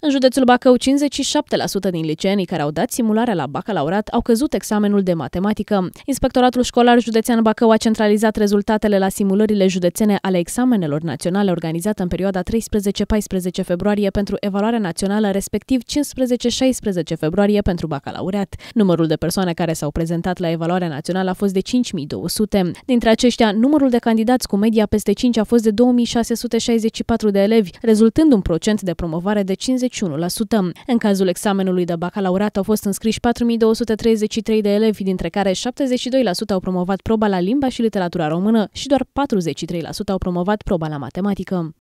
În județul Bacău, 57% din liceenii care au dat simularea la bacalaureat au căzut examenul de matematică. Inspectoratul școlar județean Bacău a centralizat rezultatele la simulările județene ale examenelor naționale organizate în perioada 13-14 februarie pentru evaluarea națională, respectiv 15-16 februarie pentru bacalaureat. Numărul de persoane care s-au prezentat la evaluarea națională a fost de 5200. Dintre aceștia, numărul de candidați cu media peste 5 a fost de 2664 de elevi, rezultând un procent de promovare de 50 51%. În cazul examenului de bacalaureat au fost înscriși 4233 de elevi, dintre care 72% au promovat proba la limba și literatura română și doar 43% au promovat proba la matematică.